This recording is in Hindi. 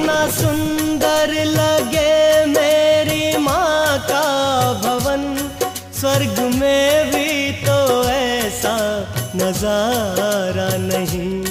कितना सुंदर लगे मेरी माँ का भवन। स्वर्ग में भी तो ऐसा नज़ारा नहीं।